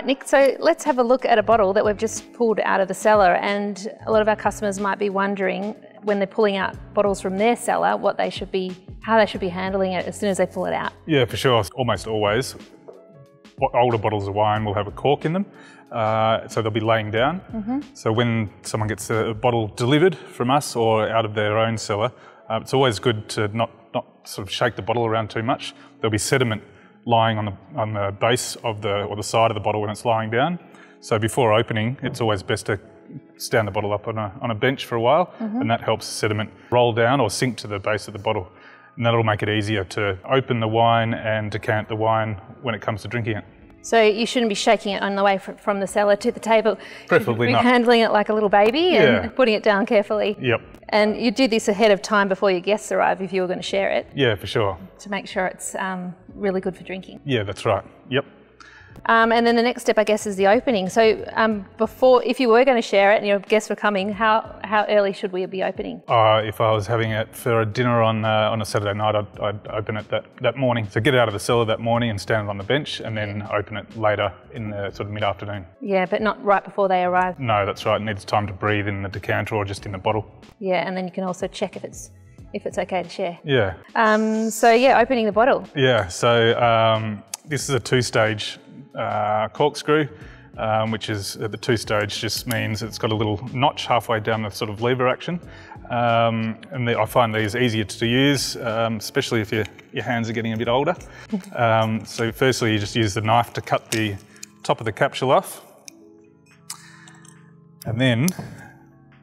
right, Nick, so let's have a look at a bottle that we've just pulled out of the cellar. And a lot of our customers might be wondering when they're pulling out bottles from their cellar, what they should be, how they should be handling it as soon as they pull it out. Yeah, for sure. Almost always, older bottles of wine will have a cork in them, uh, so they'll be laying down. Mm-hmm. So when someone gets a bottle delivered from us or out of their own cellar, uh, it's always good to not, not sort of shake the bottle around too much. There'll be sediment lying on the, on the base of the, or the side of the bottle when it's lying down. So before opening, it's always best to stand the bottle up on a, on a bench for a while, mm-hmm. and that helps sediment roll down or sink to the base of the bottle. And that'll make it easier to open the wine and decant the wine when it comes to drinking it. So you shouldn't be shaking it on the way from the cellar to the table. Preferably be not. handling it like a little baby Yeah. and putting it down carefully. Yep. And you do this ahead of time before your guests arrive if you were going to share it Yeah, for sure. to make sure it's um, really good for drinking. Yeah, that's right. Yep. Um, and then the next step, I guess, is the opening. So um, before, if you were going to share it and your guests were coming, how, how early should we be opening? Uh, if I was having it for a dinner on uh, on a Saturday night, I'd, I'd open it that, that morning. So get it out of the cellar that morning and stand it on the bench, and then open it later in the sort of mid afternoon. Yeah, but not right before they arrive. No, that's right. It needs time to breathe in the decanter or just in the bottle. Yeah, and then you can also check if it's if it's okay to share. Yeah. Um, so yeah, opening the bottle. Yeah. So um, this is a two-stage uh, corkscrew. Um, which is at the two stage just means it's got a little notch halfway down the sort of lever action. Um, and the, I find these easier to use, um, especially if your, your hands are getting a bit older. Um, so firstly, you just use the knife to cut the top of the capsule off. And then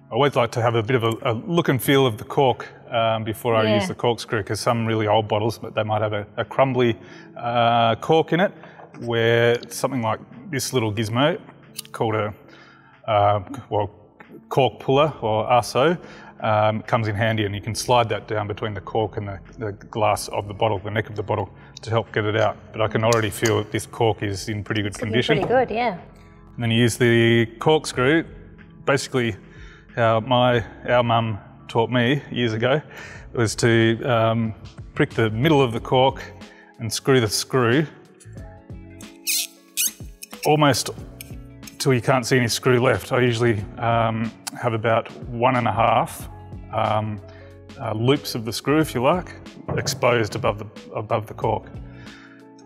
I always like to have a bit of a, a look and feel of the cork um, before I Yeah. use the corkscrew because some really old bottles, but they might have a, a crumbly uh, cork in it where something like this little gizmo called a uh, well cork puller or Ah-So um, comes in handy and you can slide that down between the cork and the, the glass of the bottle, the neck of the bottle to help get it out. But I can already feel that this cork is in pretty good Looking condition. Pretty good, yeah. And then you use the corkscrew. Basically, how my our mum taught me years ago was to um, prick the middle of the cork and screw the screw almost till you can't see any screw left. I usually um, have about one and a half um, uh, loops of the screw, if you like, exposed above the above the cork.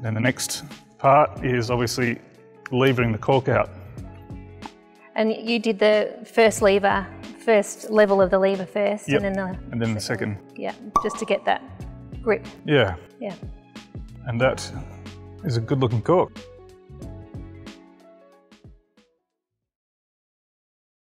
Then the next part is obviously levering the cork out. And you did the first lever, first level of the lever first, Yep. and then the And then the second, yeah, just to get that grip. yeah, Yeah. and that is a good looking cork.